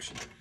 action.